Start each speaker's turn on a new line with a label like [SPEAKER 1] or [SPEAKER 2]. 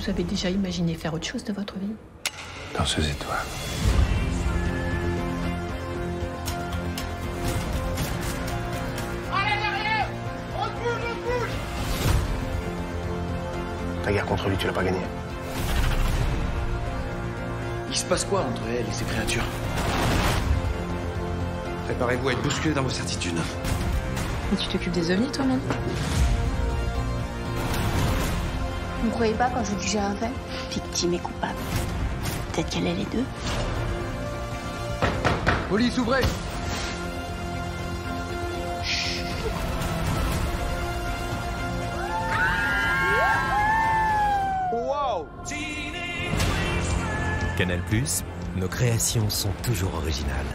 [SPEAKER 1] vous avez déjà imaginé faire autre chose de votre vie
[SPEAKER 2] Dans ces étoiles.
[SPEAKER 3] Ta guerre contre lui, tu l'as pas gagnée.
[SPEAKER 4] Il se passe quoi entre elle et ces créatures? Préparez-vous à être bousculé dans vos certitudes.
[SPEAKER 1] Et tu t'occupes des ovnis toi-même
[SPEAKER 5] Vous ne croyez pas quand je vous dis que j'ai rien fait Victime et coupable. Peut-être qu'elle est les deux.
[SPEAKER 4] Police, ouvrez
[SPEAKER 6] Canal+, nos créations sont toujours originales.